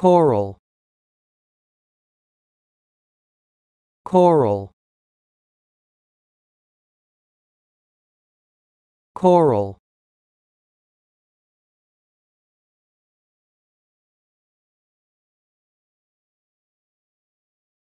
coral. Coral. Coral.